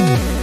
Yeah.